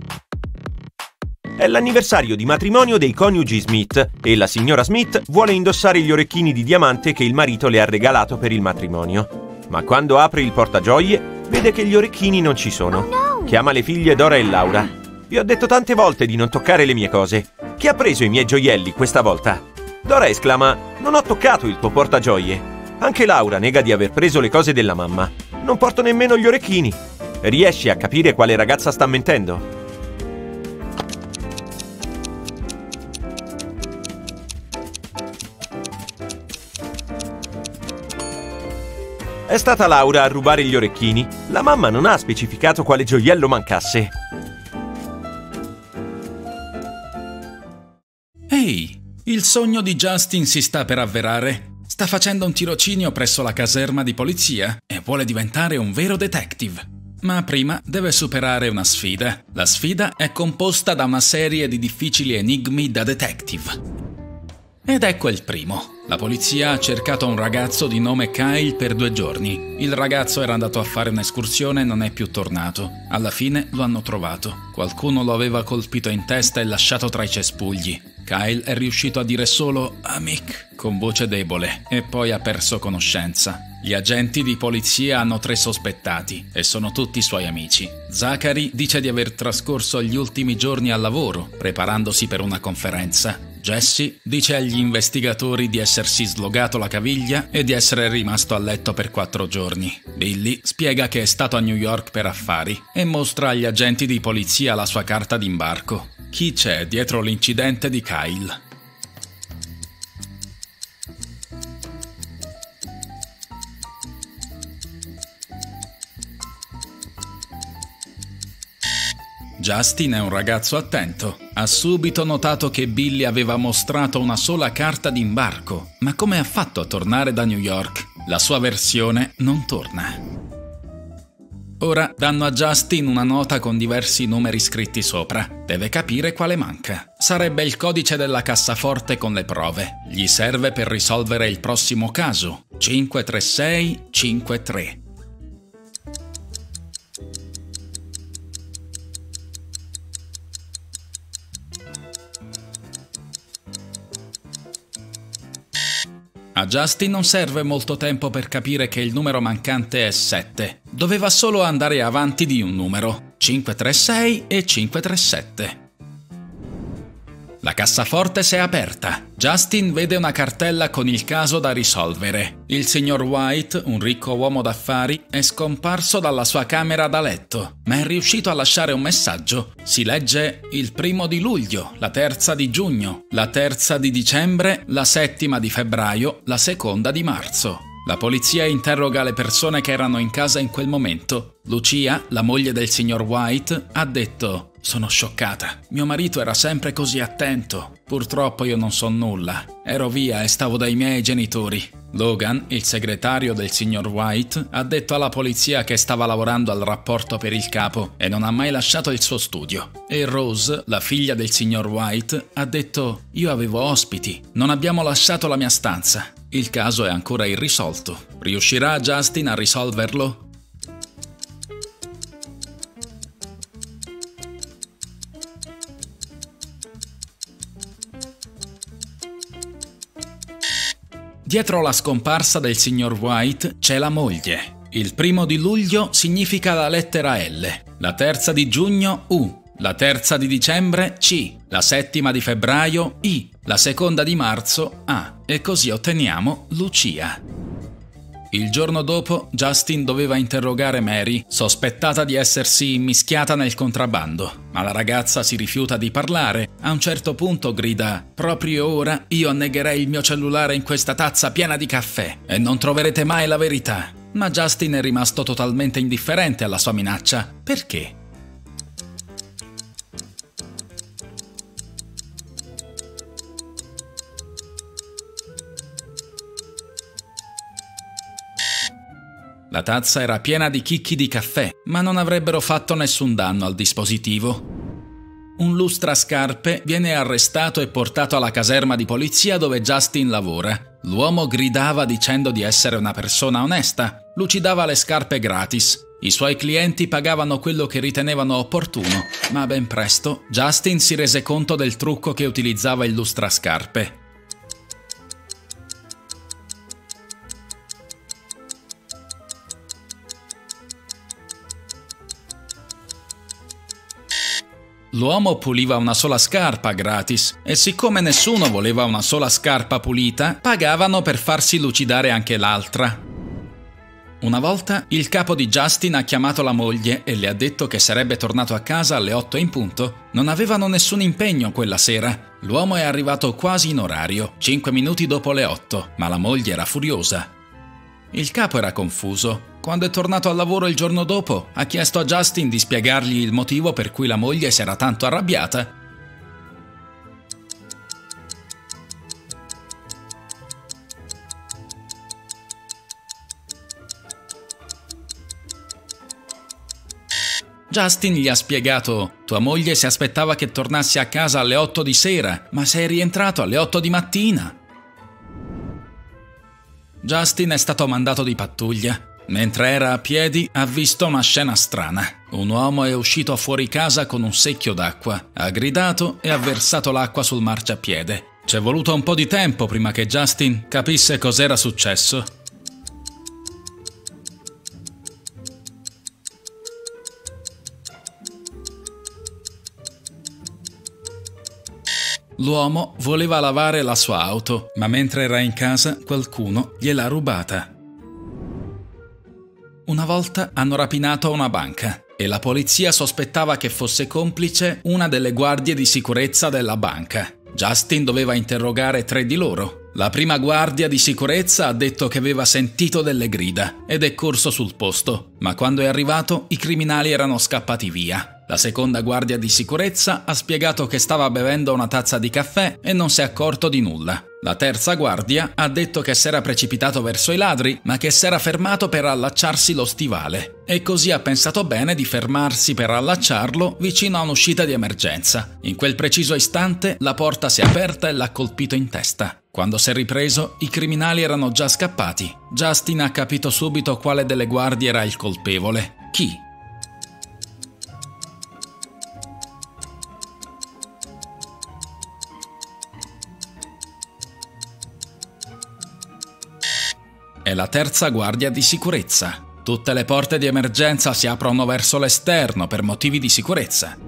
È l'anniversario di matrimonio dei coniugi Smith e la signora Smith vuole indossare gli orecchini di diamante che il marito le ha regalato per il matrimonio ma quando apre il portagioie vede che gli orecchini non ci sono. Oh no. Chiama le figlie Dora e Laura. Vi ho detto tante volte di non toccare le mie cose. Chi ha preso i miei gioielli questa volta? Dora esclama: Non ho toccato il tuo portagioie. Anche Laura nega di aver preso le cose della mamma. Non porto nemmeno gli orecchini. Riesci a capire quale ragazza sta mentendo? È stata Laura a rubare gli orecchini. La mamma non ha specificato quale gioiello mancasse. Ehi, il sogno di Justin si sta per avverare. Sta facendo un tirocinio presso la caserma di polizia e vuole diventare un vero detective. Ma prima deve superare una sfida. La sfida è composta da una serie di difficili enigmi da detective. Ed ecco il primo. La polizia ha cercato un ragazzo di nome Kyle per due giorni. Il ragazzo era andato a fare un'escursione e non è più tornato. Alla fine lo hanno trovato. Qualcuno lo aveva colpito in testa e lasciato tra i cespugli. Kyle è riuscito a dire solo Amic con voce debole e poi ha perso conoscenza. Gli agenti di polizia hanno tre sospettati e sono tutti suoi amici. Zachary dice di aver trascorso gli ultimi giorni al lavoro, preparandosi per una conferenza. Jesse dice agli investigatori di essersi slogato la caviglia e di essere rimasto a letto per quattro giorni. Billy spiega che è stato a New York per affari e mostra agli agenti di polizia la sua carta d'imbarco. Chi c'è dietro l'incidente di Kyle? Justin è un ragazzo attento. Ha subito notato che Billy aveva mostrato una sola carta d'imbarco. Ma come ha fatto a tornare da New York? La sua versione non torna. Ora danno a Justin una nota con diversi numeri scritti sopra. Deve capire quale manca. Sarebbe il codice della cassaforte con le prove. Gli serve per risolvere il prossimo caso. 53653. A Justin non serve molto tempo per capire che il numero mancante è 7. Doveva solo andare avanti di un numero, 536 e 537. La cassaforte si è aperta. Justin vede una cartella con il caso da risolvere. Il signor White, un ricco uomo d'affari, è scomparso dalla sua camera da letto, ma è riuscito a lasciare un messaggio. Si legge il primo di luglio, la terza di giugno, la terza di dicembre, la settima di febbraio, la seconda di marzo. La polizia interroga le persone che erano in casa in quel momento. Lucia, la moglie del signor White, ha detto sono scioccata. Mio marito era sempre così attento. Purtroppo io non so nulla. Ero via e stavo dai miei genitori. Logan, il segretario del signor White, ha detto alla polizia che stava lavorando al rapporto per il capo e non ha mai lasciato il suo studio. E Rose, la figlia del signor White, ha detto io avevo ospiti, non abbiamo lasciato la mia stanza. Il caso è ancora irrisolto. Riuscirà Justin a risolverlo? Dietro la scomparsa del signor White c'è la moglie. Il primo di luglio significa la lettera L, la terza di giugno U, la terza di dicembre C, la settima di febbraio I, la seconda di marzo A e così otteniamo Lucia. Il giorno dopo Justin doveva interrogare Mary, sospettata di essersi immischiata nel contrabbando, ma la ragazza si rifiuta di parlare. A un certo punto grida: Proprio ora io annegherei il mio cellulare in questa tazza piena di caffè e non troverete mai la verità. Ma Justin è rimasto totalmente indifferente alla sua minaccia. Perché? La tazza era piena di chicchi di caffè, ma non avrebbero fatto nessun danno al dispositivo. Un lustrascarpe viene arrestato e portato alla caserma di polizia dove Justin lavora. L'uomo gridava dicendo di essere una persona onesta, lucidava le scarpe gratis. I suoi clienti pagavano quello che ritenevano opportuno, ma ben presto Justin si rese conto del trucco che utilizzava il lustrascarpe. L'uomo puliva una sola scarpa gratis e siccome nessuno voleva una sola scarpa pulita, pagavano per farsi lucidare anche l'altra. Una volta il capo di Justin ha chiamato la moglie e le ha detto che sarebbe tornato a casa alle 8 in punto. Non avevano nessun impegno quella sera. L'uomo è arrivato quasi in orario, 5 minuti dopo le 8, ma la moglie era furiosa. Il capo era confuso. Quando è tornato al lavoro il giorno dopo, ha chiesto a Justin di spiegargli il motivo per cui la moglie si era tanto arrabbiata. Justin gli ha spiegato: Tua moglie si aspettava che tornassi a casa alle 8 di sera, ma sei rientrato alle 8 di mattina. Justin è stato mandato di pattuglia. Mentre era a piedi ha visto una scena strana. Un uomo è uscito fuori casa con un secchio d'acqua, ha gridato e ha versato l'acqua sul marciapiede. C'è voluto un po' di tempo prima che Justin capisse cos'era successo. L'uomo voleva lavare la sua auto, ma mentre era in casa qualcuno gliel'ha rubata. Una volta hanno rapinato una banca e la polizia sospettava che fosse complice una delle guardie di sicurezza della banca. Justin doveva interrogare tre di loro. La prima guardia di sicurezza ha detto che aveva sentito delle grida ed è corso sul posto, ma quando è arrivato i criminali erano scappati via. La seconda guardia di sicurezza ha spiegato che stava bevendo una tazza di caffè e non si è accorto di nulla. La terza guardia ha detto che s'era precipitato verso i ladri, ma che s'era fermato per allacciarsi lo stivale. E così ha pensato bene di fermarsi per allacciarlo vicino a un'uscita di emergenza. In quel preciso istante la porta si è aperta e l'ha colpito in testa. Quando si è ripreso, i criminali erano già scappati. Justin ha capito subito quale delle guardie era il colpevole. Chi? È la terza guardia di sicurezza. Tutte le porte di emergenza si aprono verso l'esterno per motivi di sicurezza.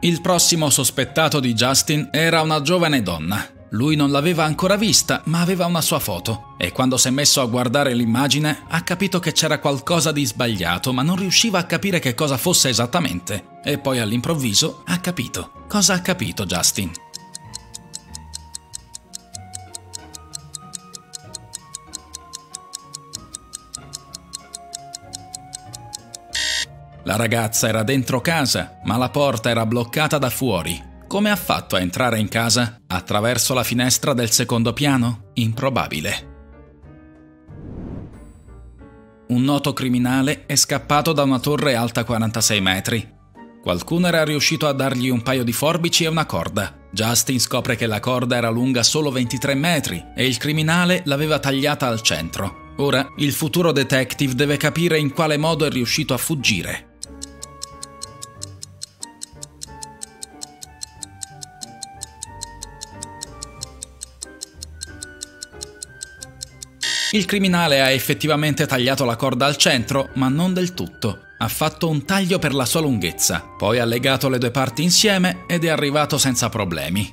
Il prossimo sospettato di Justin era una giovane donna. Lui non l'aveva ancora vista, ma aveva una sua foto e quando si è messo a guardare l'immagine ha capito che c'era qualcosa di sbagliato, ma non riusciva a capire che cosa fosse esattamente. E poi all'improvviso ha capito. Cosa ha capito Justin? La ragazza era dentro casa, ma la porta era bloccata da fuori come ha fatto a entrare in casa? Attraverso la finestra del secondo piano? Improbabile. Un noto criminale è scappato da una torre alta 46 metri. Qualcuno era riuscito a dargli un paio di forbici e una corda. Justin scopre che la corda era lunga solo 23 metri e il criminale l'aveva tagliata al centro. Ora il futuro detective deve capire in quale modo è riuscito a fuggire. Il criminale ha effettivamente tagliato la corda al centro, ma non del tutto. Ha fatto un taglio per la sua lunghezza, poi ha legato le due parti insieme ed è arrivato senza problemi.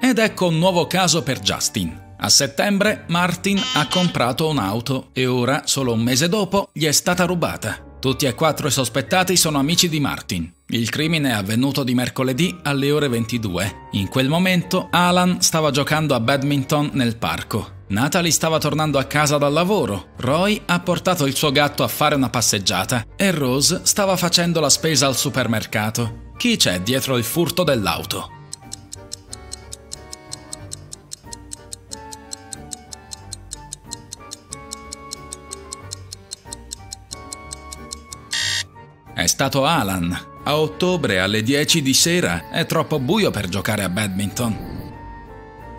Ed ecco un nuovo caso per Justin. A settembre Martin ha comprato un'auto e ora, solo un mese dopo, gli è stata rubata. Tutti e quattro i sospettati sono amici di Martin. Il crimine è avvenuto di mercoledì alle ore 22. In quel momento Alan stava giocando a badminton nel parco. Natalie stava tornando a casa dal lavoro, Roy ha portato il suo gatto a fare una passeggiata e Rose stava facendo la spesa al supermercato. Chi c'è dietro il furto dell'auto? Stato Alan. A ottobre alle 10 di sera è troppo buio per giocare a badminton.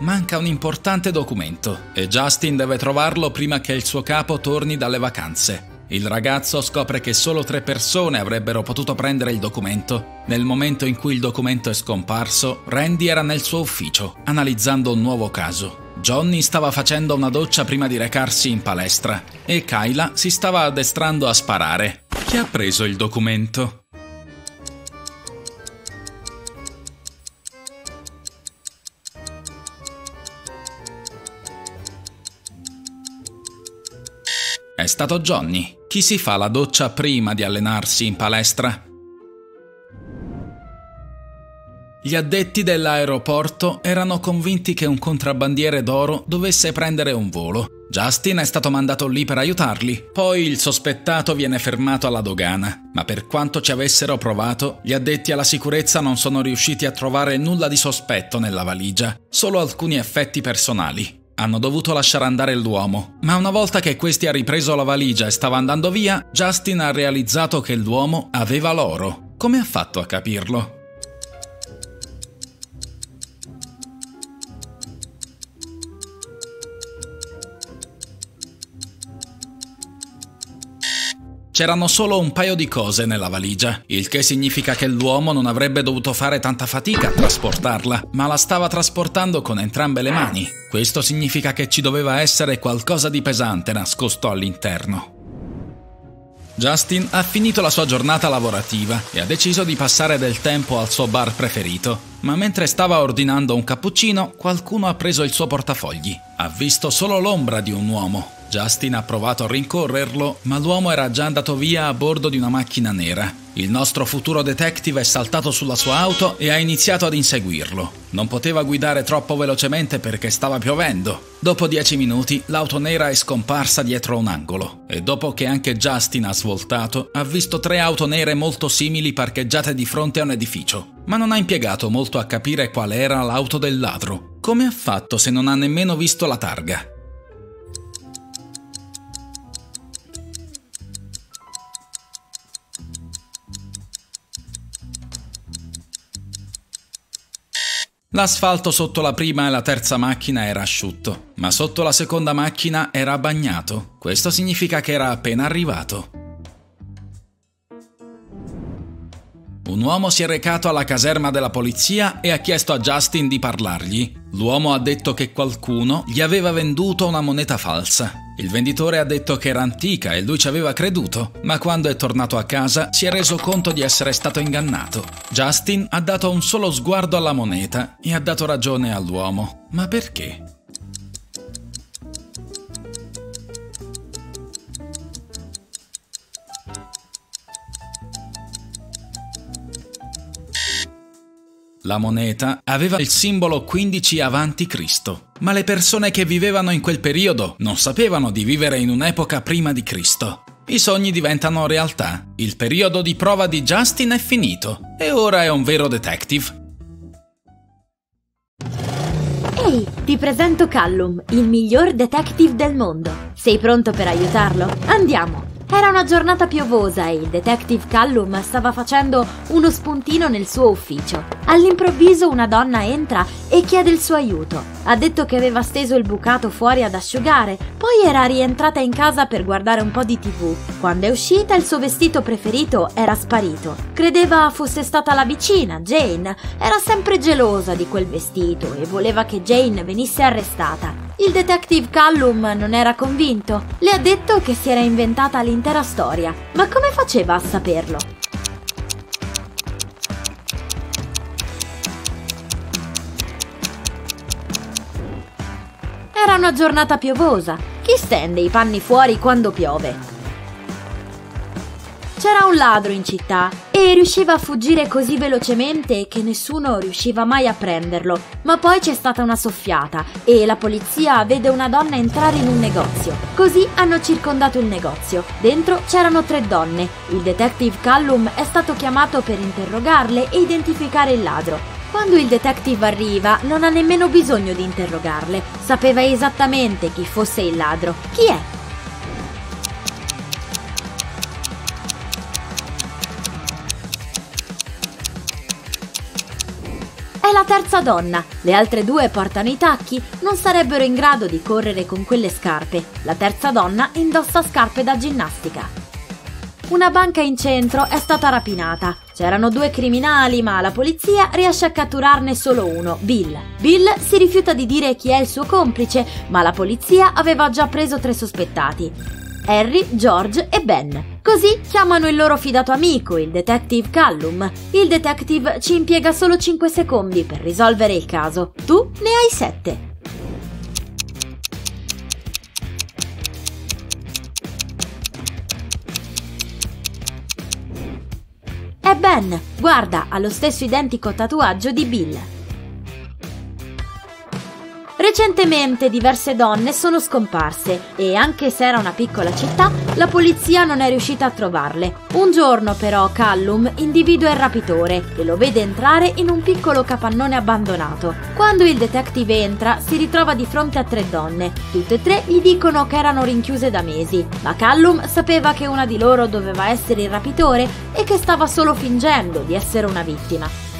Manca un importante documento e Justin deve trovarlo prima che il suo capo torni dalle vacanze. Il ragazzo scopre che solo tre persone avrebbero potuto prendere il documento. Nel momento in cui il documento è scomparso, Randy era nel suo ufficio, analizzando un nuovo caso. Johnny stava facendo una doccia prima di recarsi in palestra e Kyla si stava addestrando a sparare. Chi ha preso il documento? È stato Johnny. Chi si fa la doccia prima di allenarsi in palestra? Gli addetti dell'aeroporto erano convinti che un contrabbandiere d'oro dovesse prendere un volo. Justin è stato mandato lì per aiutarli, poi il sospettato viene fermato alla dogana, ma per quanto ci avessero provato, gli addetti alla sicurezza non sono riusciti a trovare nulla di sospetto nella valigia, solo alcuni effetti personali. Hanno dovuto lasciare andare l'uomo, ma una volta che questi ha ripreso la valigia e stava andando via, Justin ha realizzato che l'uomo aveva l'oro. Come ha fatto a capirlo? C'erano solo un paio di cose nella valigia, il che significa che l'uomo non avrebbe dovuto fare tanta fatica a trasportarla, ma la stava trasportando con entrambe le mani. Questo significa che ci doveva essere qualcosa di pesante nascosto all'interno. Justin ha finito la sua giornata lavorativa e ha deciso di passare del tempo al suo bar preferito, ma mentre stava ordinando un cappuccino, qualcuno ha preso il suo portafogli. Ha visto solo l'ombra di un uomo, Justin ha provato a rincorrerlo, ma l'uomo era già andato via a bordo di una macchina nera. Il nostro futuro detective è saltato sulla sua auto e ha iniziato ad inseguirlo. Non poteva guidare troppo velocemente perché stava piovendo. Dopo dieci minuti l'auto nera è scomparsa dietro un angolo e dopo che anche Justin ha svoltato, ha visto tre auto nere molto simili parcheggiate di fronte a un edificio. Ma non ha impiegato molto a capire qual era l'auto del ladro. Come ha fatto se non ha nemmeno visto la targa? L'asfalto sotto la prima e la terza macchina era asciutto, ma sotto la seconda macchina era bagnato. Questo significa che era appena arrivato. Un uomo si è recato alla caserma della polizia e ha chiesto a Justin di parlargli. L'uomo ha detto che qualcuno gli aveva venduto una moneta falsa. Il venditore ha detto che era antica e lui ci aveva creduto, ma quando è tornato a casa si è reso conto di essere stato ingannato. Justin ha dato un solo sguardo alla moneta e ha dato ragione all'uomo. Ma perché? La moneta aveva il simbolo 15 avanti Cristo, ma le persone che vivevano in quel periodo non sapevano di vivere in un'epoca prima di Cristo. I sogni diventano realtà, il periodo di prova di Justin è finito e ora è un vero detective. Ehi, ti presento Callum, il miglior detective del mondo. Sei pronto per aiutarlo? Andiamo! Era una giornata piovosa e il detective Callum stava facendo uno spuntino nel suo ufficio. All'improvviso una donna entra e chiede il suo aiuto. Ha detto che aveva steso il bucato fuori ad asciugare, poi era rientrata in casa per guardare un po' di tv. Quando è uscita il suo vestito preferito era sparito. Credeva fosse stata la vicina, Jane. Era sempre gelosa di quel vestito e voleva che Jane venisse arrestata. Il detective Callum non era convinto. Le ha detto che si era inventata l'intera storia. Ma come faceva a saperlo? Era una giornata piovosa. Chi stende i panni fuori quando piove? C'era un ladro in città e riusciva a fuggire così velocemente che nessuno riusciva mai a prenderlo. Ma poi c'è stata una soffiata e la polizia vede una donna entrare in un negozio. Così hanno circondato il negozio. Dentro c'erano tre donne. Il detective Callum è stato chiamato per interrogarle e identificare il ladro. Quando il detective arriva non ha nemmeno bisogno di interrogarle, sapeva esattamente chi fosse il ladro. Chi è? È la terza donna. Le altre due portano i tacchi, non sarebbero in grado di correre con quelle scarpe. La terza donna indossa scarpe da ginnastica. Una banca in centro è stata rapinata. C'erano due criminali, ma la polizia riesce a catturarne solo uno, Bill. Bill si rifiuta di dire chi è il suo complice, ma la polizia aveva già preso tre sospettati. Harry, George e Ben. Così chiamano il loro fidato amico, il detective Callum. Il detective ci impiega solo 5 secondi per risolvere il caso. Tu ne hai 7. È Ben, guarda, ha lo stesso identico tatuaggio di Bill. Recentemente diverse donne sono scomparse e anche se era una piccola città, la polizia non è riuscita a trovarle. Un giorno però Callum individua il rapitore e lo vede entrare in un piccolo capannone abbandonato. Quando il detective entra si ritrova di fronte a tre donne. Tutte e tre gli dicono che erano rinchiuse da mesi, ma Callum sapeva che una di loro doveva essere il rapitore e che stava solo fingendo di essere una vittima.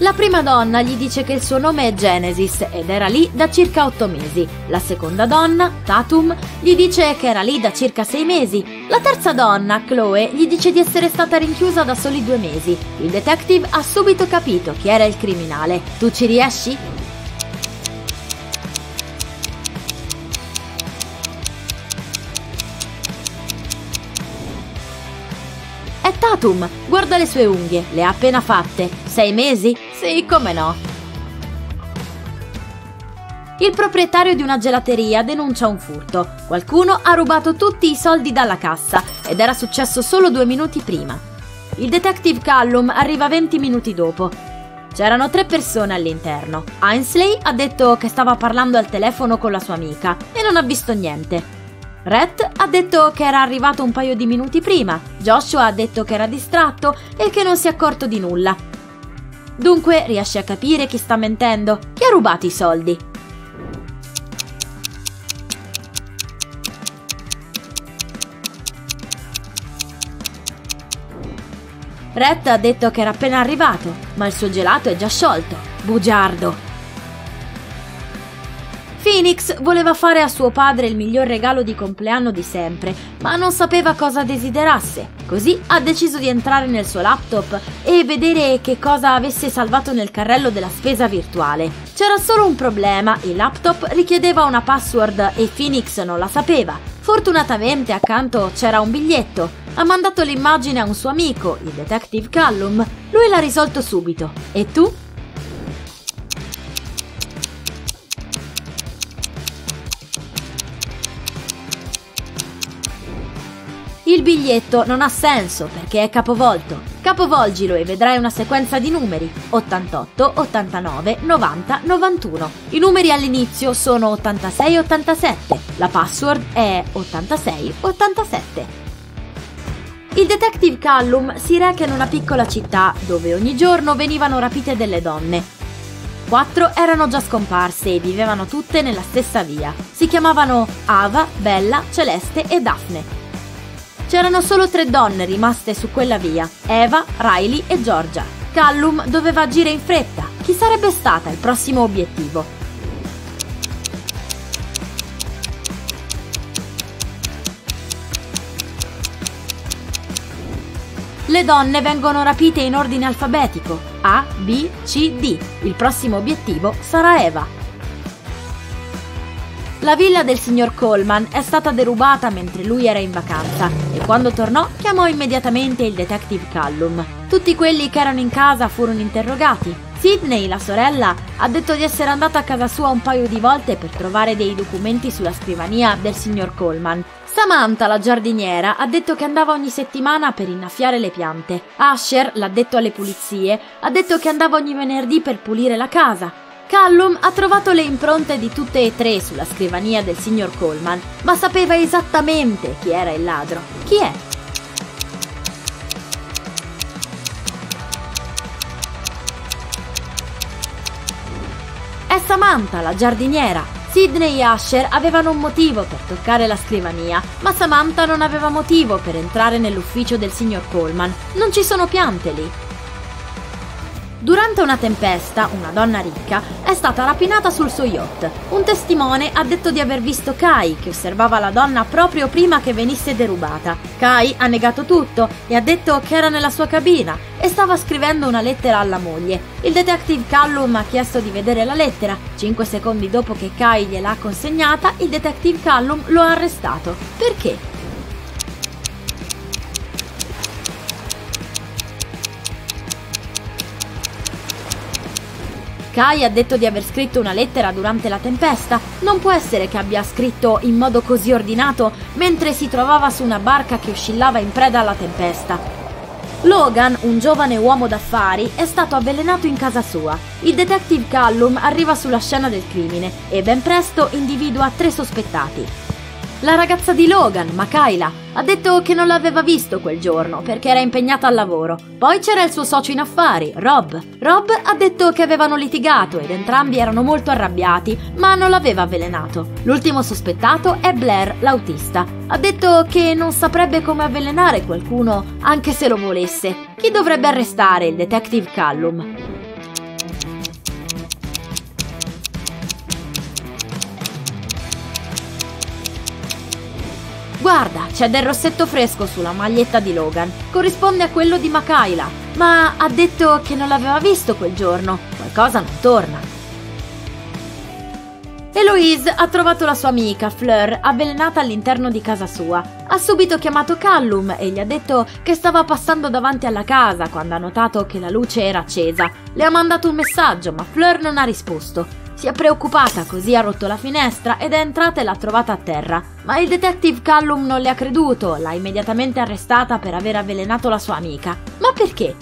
La prima donna gli dice che il suo nome è Genesis ed era lì da circa 8 mesi. La seconda donna, Tatum, gli dice che era lì da circa 6 mesi. La terza donna, Chloe, gli dice di essere stata rinchiusa da soli due mesi. Il detective ha subito capito chi era il criminale. Tu ci riesci? È Tatum, guarda le sue unghie, le ha appena fatte. Sei mesi? Sì, come no. Il proprietario di una gelateria denuncia un furto. Qualcuno ha rubato tutti i soldi dalla cassa ed era successo solo due minuti prima. Il detective Callum arriva 20 minuti dopo. C'erano tre persone all'interno. Ainsley ha detto che stava parlando al telefono con la sua amica e non ha visto niente. Rhett ha detto che era arrivato un paio di minuti prima, Joshua ha detto che era distratto e che non si è accorto di nulla. Dunque riesce a capire chi sta mentendo, chi ha rubato i soldi. Rhett ha detto che era appena arrivato, ma il suo gelato è già sciolto. Bugiardo. Phoenix voleva fare a suo padre il miglior regalo di compleanno di sempre, ma non sapeva cosa desiderasse. Così ha deciso di entrare nel suo laptop e vedere che cosa avesse salvato nel carrello della spesa virtuale. C'era solo un problema, il laptop richiedeva una password e Phoenix non la sapeva. Fortunatamente accanto c'era un biglietto. Ha mandato l'immagine a un suo amico, il detective Callum. Lui l'ha risolto subito. E tu? Il biglietto non ha senso perché è capovolto. Capovolgilo e vedrai una sequenza di numeri 88, 89, 90, 91. I numeri all'inizio sono 86 87. La password è 86 87. Il detective Callum si reca in una piccola città dove ogni giorno venivano rapite delle donne. Quattro erano già scomparse e vivevano tutte nella stessa via. Si chiamavano Ava, Bella, Celeste e Daphne. C'erano solo tre donne rimaste su quella via, Eva, Riley e Georgia. Callum doveva agire in fretta. Chi sarebbe stata il prossimo obiettivo? Le donne vengono rapite in ordine alfabetico A, B, C, D. Il prossimo obiettivo sarà Eva. La villa del signor Coleman è stata derubata mentre lui era in vacanza e quando tornò chiamò immediatamente il detective Callum. Tutti quelli che erano in casa furono interrogati. Sidney, la sorella, ha detto di essere andata a casa sua un paio di volte per trovare dei documenti sulla scrivania del signor Coleman. Samantha, la giardiniera, ha detto che andava ogni settimana per innaffiare le piante. Asher, l'ha detto alle pulizie, ha detto che andava ogni venerdì per pulire la casa. Callum ha trovato le impronte di tutte e tre sulla scrivania del signor Coleman, ma sapeva esattamente chi era il ladro. Chi è? È Samantha, la giardiniera. Sidney e Asher avevano un motivo per toccare la scrivania, ma Samantha non aveva motivo per entrare nell'ufficio del signor Coleman. Non ci sono piante lì. Durante una tempesta, una donna ricca è stata rapinata sul suo yacht. Un testimone ha detto di aver visto Kai che osservava la donna proprio prima che venisse derubata. Kai ha negato tutto e ha detto che era nella sua cabina e stava scrivendo una lettera alla moglie. Il detective Callum ha chiesto di vedere la lettera. Cinque secondi dopo che Kai gliel'ha consegnata, il detective Callum lo ha arrestato. Perché? Kai ha detto di aver scritto una lettera durante la tempesta. Non può essere che abbia scritto in modo così ordinato mentre si trovava su una barca che oscillava in preda alla tempesta. Logan, un giovane uomo d'affari, è stato avvelenato in casa sua. Il detective Callum arriva sulla scena del crimine e ben presto individua tre sospettati. La ragazza di Logan, Makayla, ha detto che non l'aveva visto quel giorno perché era impegnata al lavoro. Poi c'era il suo socio in affari, Rob. Rob ha detto che avevano litigato ed entrambi erano molto arrabbiati, ma non l'aveva avvelenato. L'ultimo sospettato è Blair, l'autista. Ha detto che non saprebbe come avvelenare qualcuno anche se lo volesse. Chi dovrebbe arrestare il detective Callum? Guarda, c'è del rossetto fresco sulla maglietta di Logan. Corrisponde a quello di Makayla. Ma ha detto che non l'aveva visto quel giorno. Qualcosa non torna. Eloise ha trovato la sua amica, Fleur, avvelenata all'interno di casa sua. Ha subito chiamato Callum e gli ha detto che stava passando davanti alla casa quando ha notato che la luce era accesa. Le ha mandato un messaggio, ma Fleur non ha risposto. Si è preoccupata, così ha rotto la finestra ed è entrata e l'ha trovata a terra. Ma il detective Callum non le ha creduto, l'ha immediatamente arrestata per aver avvelenato la sua amica. Ma perché?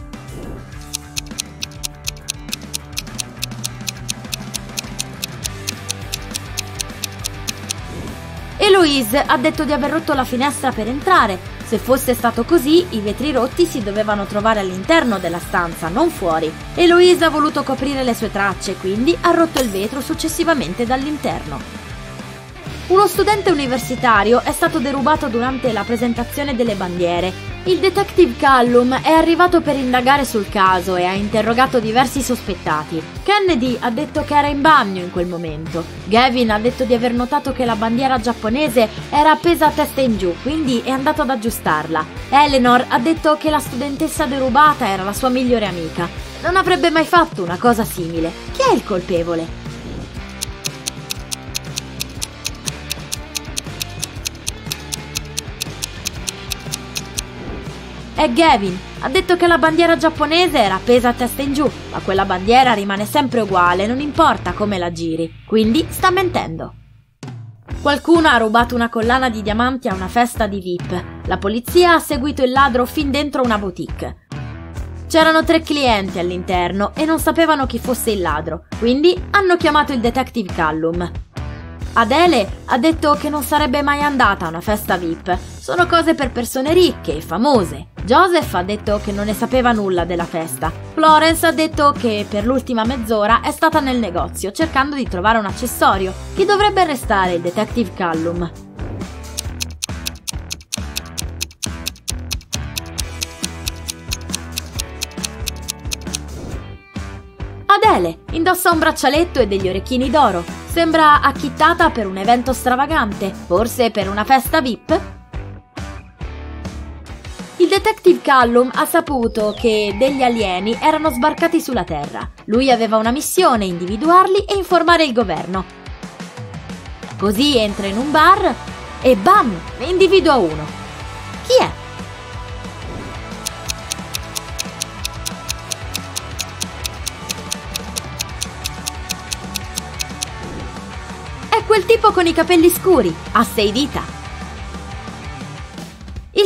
Eloise ha detto di aver rotto la finestra per entrare se fosse stato così, i vetri rotti si dovevano trovare all'interno della stanza, non fuori. Eloise ha voluto coprire le sue tracce, quindi ha rotto il vetro successivamente dall'interno. Uno studente universitario è stato derubato durante la presentazione delle bandiere. Il detective Callum è arrivato per indagare sul caso e ha interrogato diversi sospettati. Kennedy ha detto che era in bagno in quel momento. Gavin ha detto di aver notato che la bandiera giapponese era appesa a testa in giù, quindi è andato ad aggiustarla. Eleanor ha detto che la studentessa derubata era la sua migliore amica. Non avrebbe mai fatto una cosa simile. Chi è il colpevole? È Gavin. Ha detto che la bandiera giapponese era appesa a testa in giù, ma quella bandiera rimane sempre uguale, non importa come la giri. Quindi sta mentendo. Qualcuno ha rubato una collana di diamanti a una festa di VIP. La polizia ha seguito il ladro fin dentro una boutique. C'erano tre clienti all'interno e non sapevano chi fosse il ladro, quindi hanno chiamato il detective Callum. Adele ha detto che non sarebbe mai andata a una festa VIP. Sono cose per persone ricche e famose. Joseph ha detto che non ne sapeva nulla della festa. Florence ha detto che per l'ultima mezz'ora è stata nel negozio cercando di trovare un accessorio. Chi dovrebbe arrestare il detective Callum? Adele indossa un braccialetto e degli orecchini d'oro. Sembra acchittata per un evento stravagante, forse per una festa VIP? Il detective Callum ha saputo che degli alieni erano sbarcati sulla Terra. Lui aveva una missione, individuarli e informare il governo. Così entra in un bar e bam, individua uno. Chi è? Quel tipo con i capelli scuri, a sei dita.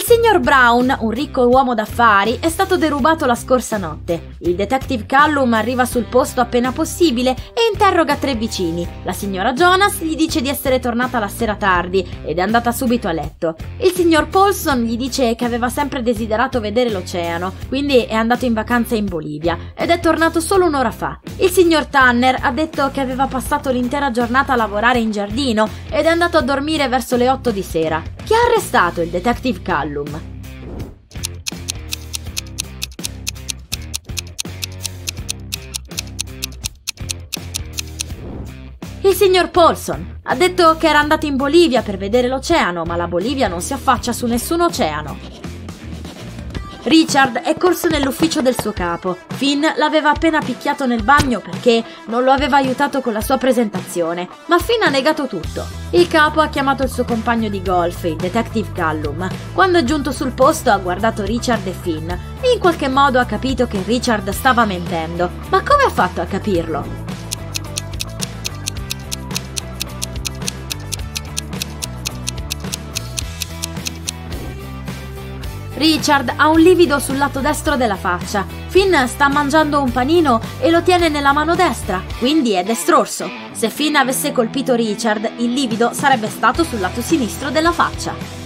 Signor Brown, un ricco uomo d'affari, è stato derubato la scorsa notte. Il detective Callum arriva sul posto appena possibile e interroga tre vicini. La signora Jonas gli dice di essere tornata la sera tardi ed è andata subito a letto. Il signor Paulson gli dice che aveva sempre desiderato vedere l'oceano, quindi è andato in vacanza in Bolivia ed è tornato solo un'ora fa. Il signor Tanner ha detto che aveva passato l'intera giornata a lavorare in giardino ed è andato a dormire verso le 8 di sera. Chi ha arrestato il detective Callum? Callum. Il signor Paulson ha detto che era andato in Bolivia per vedere l'oceano, ma la Bolivia non si affaccia su nessun oceano. Richard è corso nell'ufficio del suo capo. Finn l'aveva appena picchiato nel bagno perché non lo aveva aiutato con la sua presentazione, ma Finn ha negato tutto. Il capo ha chiamato il suo compagno di golf, il detective Callum. Quando è giunto sul posto ha guardato Richard e Finn e in qualche modo ha capito che Richard stava mentendo. Ma come ha fatto a capirlo? Richard ha un livido sul lato destro della faccia. Finn sta mangiando un panino e lo tiene nella mano destra, quindi è destrorso. Se Finn avesse colpito Richard, il livido sarebbe stato sul lato sinistro della faccia.